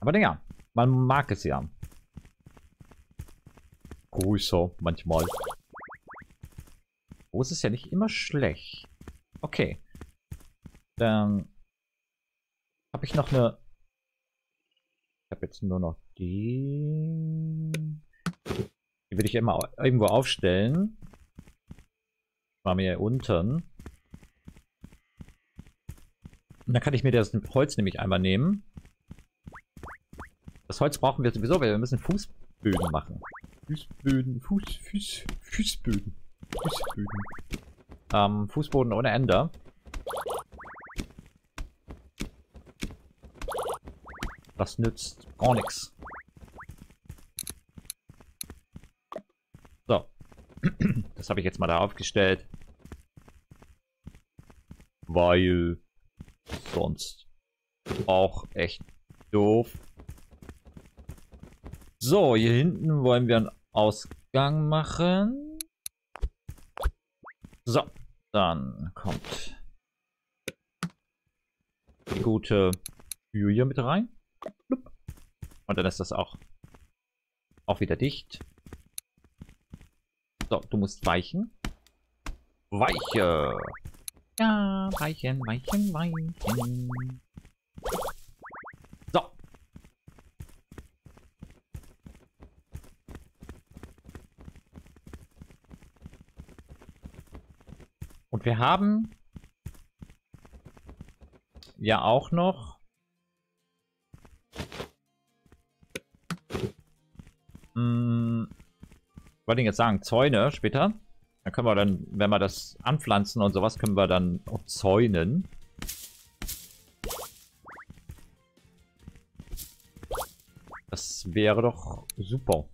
Aber naja, man mag es ja. Größer manchmal. Groß ist ja nicht immer schlecht. Okay. Dann habe ich noch eine... Ich habe jetzt nur noch die... Die würde ich immer irgendwo aufstellen. War mir unten. Und dann kann ich mir das Holz nämlich einmal nehmen. Das Holz brauchen wir sowieso, weil wir müssen Fußböden machen. Fußböden, Fuß, Fuß, Fußböden. Fußböden. Ähm, Fußboden ohne Ende. Das nützt gar nichts. So. Das habe ich jetzt mal da aufgestellt. Weil sonst auch echt doof. So, hier hinten wollen wir einen Ausgang machen. So, dann kommt die gute Tür hier mit rein. Und dann ist das auch, auch wieder dicht. So, du musst weichen. Weiche. Ja, weichen, weichen, weichen. So. Und wir haben ja auch noch hm, wollte ich jetzt sagen, Zäune später. Dann können wir dann, wenn wir das anpflanzen und sowas, können wir dann auch zäunen. Das wäre doch super.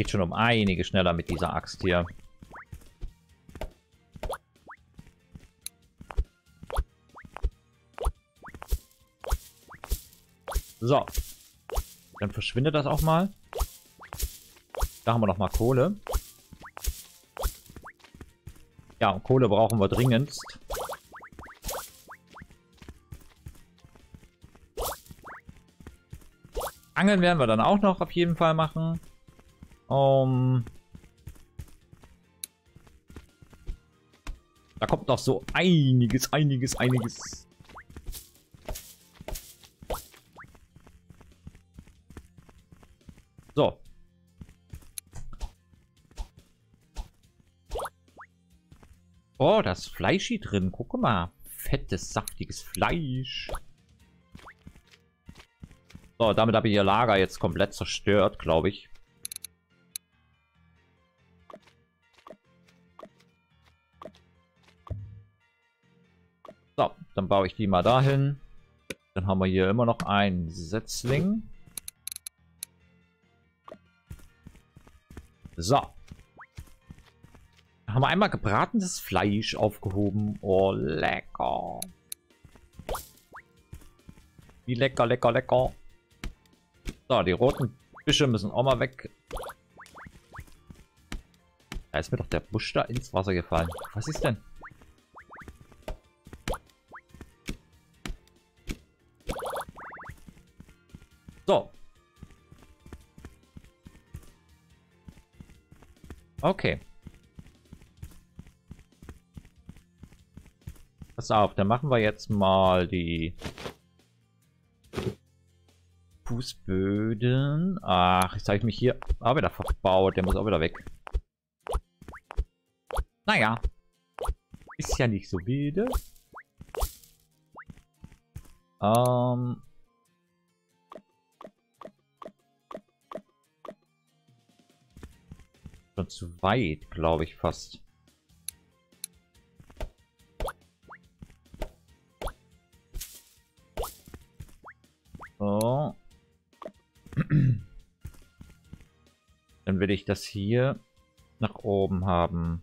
Geht schon um einige schneller mit dieser Axt hier. So. Dann verschwindet das auch mal. Da haben wir noch mal Kohle. Ja, Kohle brauchen wir dringendst. Angeln werden wir dann auch noch auf jeden Fall machen. Um, da kommt noch so einiges, einiges, einiges So. Oh, da ist Fleischi drin. Guck mal. Fettes, saftiges Fleisch. So, damit habe ich ihr Lager jetzt komplett zerstört, glaube ich. So, dann baue ich die mal dahin. Dann haben wir hier immer noch einen Setzling. So. Haben wir einmal gebratenes Fleisch aufgehoben. Oh, lecker. Wie lecker, lecker, lecker. So, die roten Büsche müssen auch mal weg. Da ist mir doch der Busch da ins Wasser gefallen. Was ist denn? Okay. Pass auf, dann machen wir jetzt mal die Fußböden. Ach, jetzt habe ich mich hier auch wieder verbaut. Der muss auch wieder weg. Naja. Ist ja nicht so wilde. Ähm, schon zu weit, glaube ich fast. So. Dann will ich das hier nach oben haben.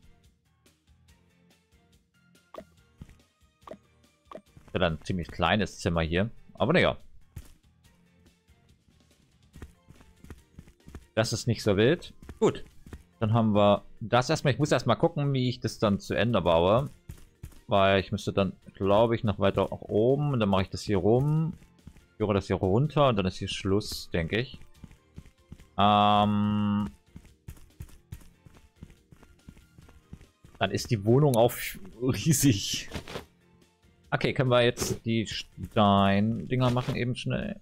Ja, dann ziemlich kleines Zimmer hier. Aber naja. Das ist nicht so wild. Gut. Dann haben wir das erstmal. Ich muss erstmal gucken, wie ich das dann zu Ende baue. Weil ich müsste dann, glaube ich, noch weiter nach oben. Und dann mache ich das hier rum. Führe das hier runter und dann ist hier Schluss, denke ich. Ähm, dann ist die Wohnung auch riesig. Okay, können wir jetzt die Stein-Dinger machen eben schnell.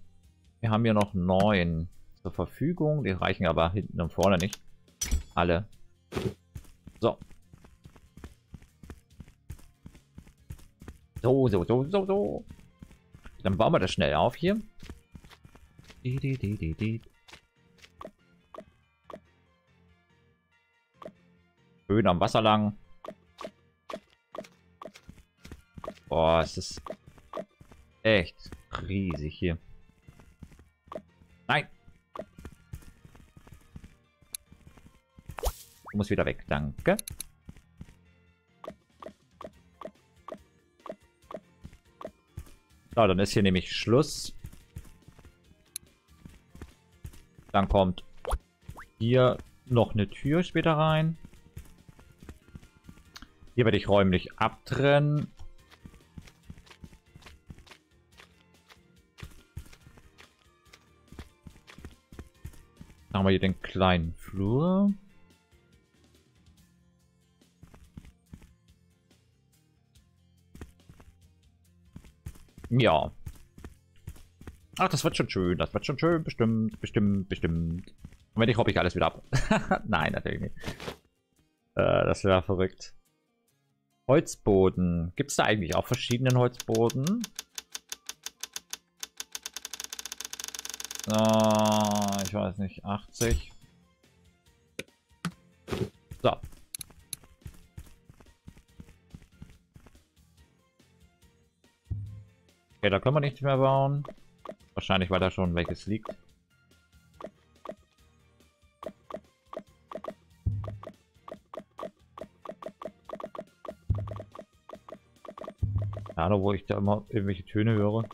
Wir haben hier noch neun zur Verfügung. Die reichen aber hinten und vorne nicht. Alle. So. So, so, so, so, so. Dann bauen wir das schnell auf hier. Schön am Wasser lang. Boah, es ist echt riesig hier. Du musst wieder weg, danke. So, dann ist hier nämlich Schluss. Dann kommt hier noch eine Tür später rein. Hier werde ich räumlich abtrennen. Dann haben wir hier den kleinen Flur. Ja. Ach, das wird schon schön. Das wird schon schön. Bestimmt, bestimmt, bestimmt. Und wenn ich hoffe ich alles wieder ab. Nein, natürlich nicht. Äh, das wäre verrückt. Holzboden. Gibt es da eigentlich auch verschiedenen Holzboden? Uh, ich weiß nicht, 80. Okay, da können wir nichts mehr bauen. Wahrscheinlich, weil da schon welches liegt. Ahnung, wo ich da immer irgendwelche Töne höre.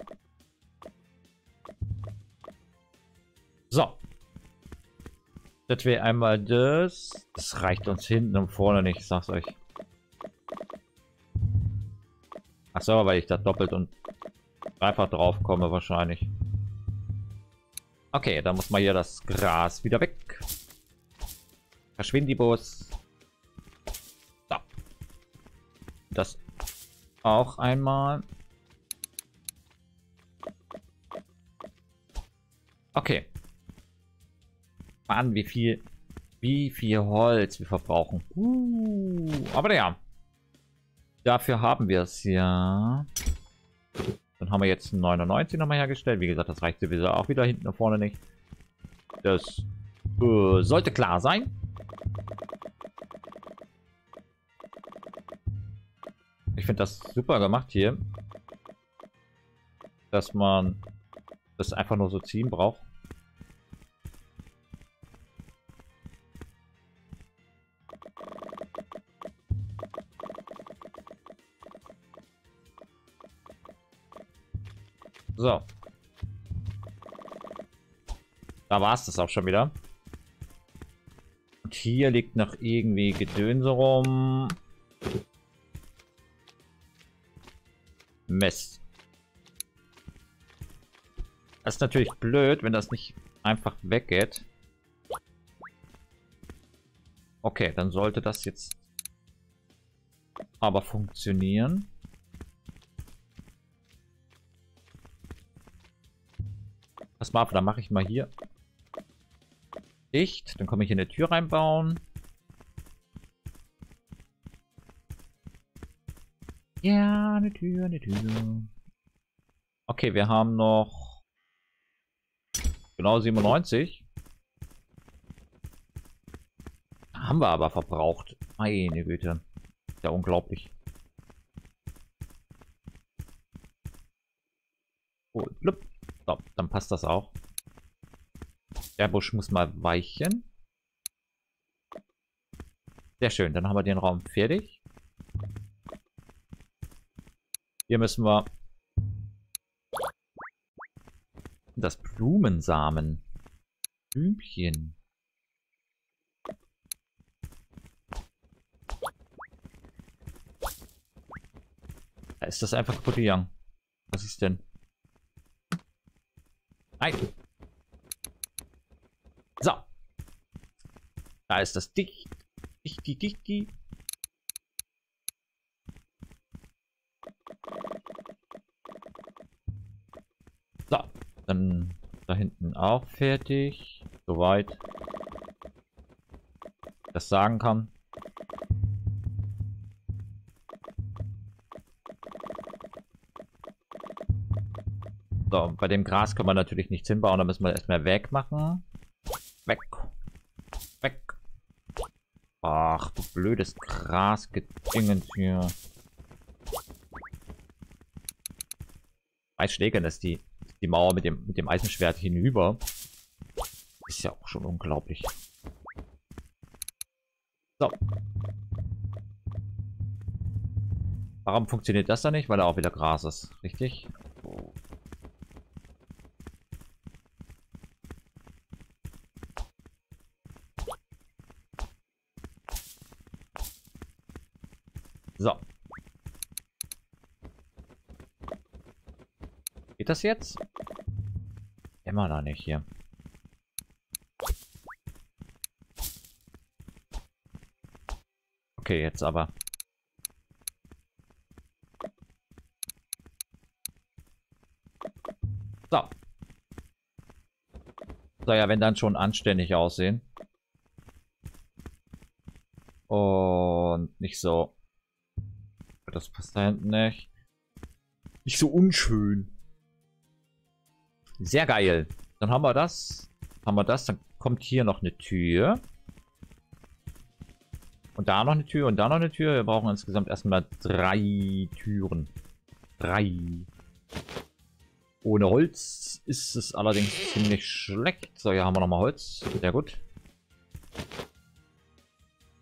So. Das wäre einmal das. Das reicht uns hinten und vorne nicht, ich sag's euch. Achso, weil ich da doppelt und dreifach drauf komme wahrscheinlich. Okay, dann muss mal hier das Gras wieder weg. Verschwind die Bus. So. Das auch einmal. Okay. Mann, wie viel, wie viel Holz wir verbrauchen. Uh, aber ja. Dafür haben wir es ja. Haben wir jetzt 99 nochmal hergestellt. Wie gesagt, das reicht sowieso auch wieder hinten und vorne nicht. Das äh, sollte klar sein. Ich finde das super gemacht hier. Dass man das einfach nur so ziehen braucht. So. Da war es das auch schon wieder. Und hier liegt noch irgendwie Gedönse rum. Mist. Das ist natürlich blöd, wenn das nicht einfach weggeht. Okay, dann sollte das jetzt aber funktionieren. Auf, dann mache ich mal hier dicht. Dann komme ich in eine Tür reinbauen. Ja, eine Tür, eine Tür. Okay, wir haben noch genau 97. Haben wir aber verbraucht. Meine Güte. Ja, unglaublich. Oh, blub. So, dann passt das auch. Der Busch muss mal weichen. Sehr schön, dann haben wir den Raum fertig. Hier müssen wir das Blumensamen. Blümchen. Ist das einfach kaputt gegangen. Was ist denn? Nein. So. Da ist das dicht. Dicht, dicht, dicht, dicht. So. Dann da hinten auch fertig. Soweit. Das sagen kann. So, bei dem Gras kann man natürlich nichts hinbauen, da müssen wir erstmal wegmachen. Weg. Weg. Ach, du blödes Grasgedingens hier. Zwei Schläge, dass die, die Mauer mit dem, mit dem Eisenschwert hinüber. Ist ja auch schon unglaublich. So. Warum funktioniert das dann nicht? Weil da auch wieder Gras ist. Richtig? So. Geht das jetzt? Immer noch nicht hier. Okay, jetzt aber. So. Soll ja, wenn dann schon anständig aussehen. Und nicht so das passt da hinten nicht. Nicht so unschön. Sehr geil. Dann haben wir das. Haben wir das. Dann kommt hier noch eine Tür. Und da noch eine Tür und da noch eine Tür. Wir brauchen insgesamt erstmal drei Türen. Drei. Ohne Holz ist es allerdings ziemlich schlecht. So, hier haben wir nochmal Holz. Sehr gut.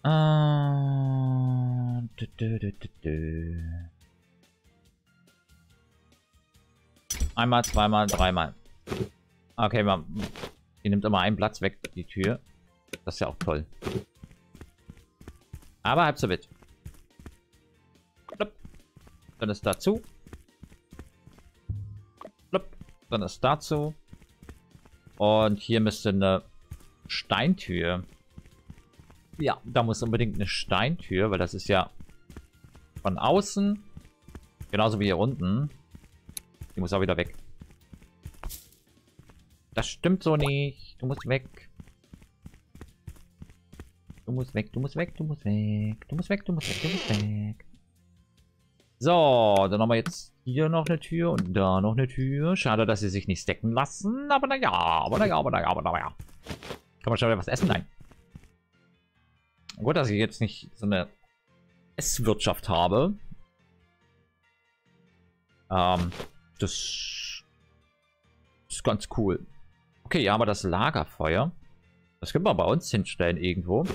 Äh, dü, dü, dü, Einmal, zweimal, dreimal. Okay, man, die nimmt immer einen Platz weg, die Tür. Das ist ja auch toll. Aber halb so wild. Dann ist dazu. Dann ist dazu. Und hier müsste eine Steintür ja, da muss unbedingt eine Steintür, weil das ist ja von außen. Genauso wie hier unten. Die muss auch wieder weg. Das stimmt so nicht. Du musst weg. Du musst weg, du musst weg, du musst weg. Du musst weg, du musst weg, du musst weg. So, dann haben wir jetzt hier noch eine Tür und da noch eine Tür. Schade, dass sie sich nicht stacken lassen. Aber naja, aber naja, aber naja, aber naja. Kann man schon wieder was essen? Nein. Gut, dass ich jetzt nicht so eine Esswirtschaft habe. Ähm, das ist ganz cool. Okay, haben wir das Lagerfeuer. Das können wir bei uns hinstellen irgendwo.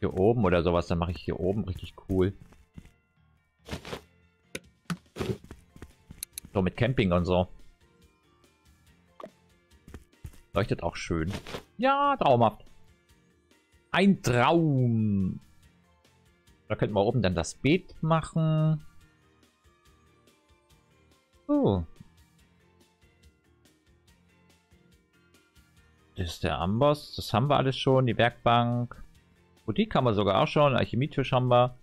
Hier oben oder sowas. Dann mache ich hier oben richtig cool. So mit Camping und so. Leuchtet auch schön. Ja, traumhaft. Ein Traum. Da könnten wir oben dann das Beet machen. Oh. Das ist der Amboss. Das haben wir alles schon. Die Werkbank. Boutique haben wir sogar auch schon. Alchemietisch haben wir.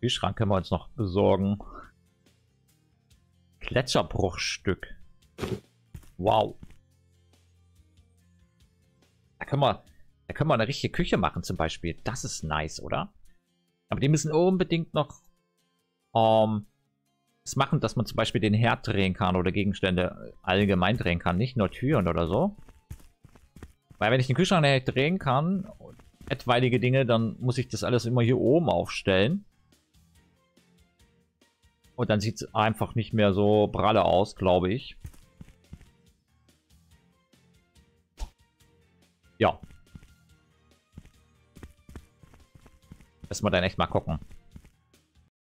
Kühlschrank können wir uns noch besorgen. Gletscherbruchstück. Wow. Da können wir da können wir eine richtige Küche machen zum Beispiel. Das ist nice, oder? Aber die müssen unbedingt noch ähm, das machen, dass man zum Beispiel den Herd drehen kann oder Gegenstände allgemein drehen kann, nicht nur Türen oder so. Weil wenn ich den Kühlschrank drehen kann, etwaige Dinge, dann muss ich das alles immer hier oben aufstellen. Und dann sieht es einfach nicht mehr so pralle aus, glaube ich. Ja, Müssen wir dann echt mal gucken.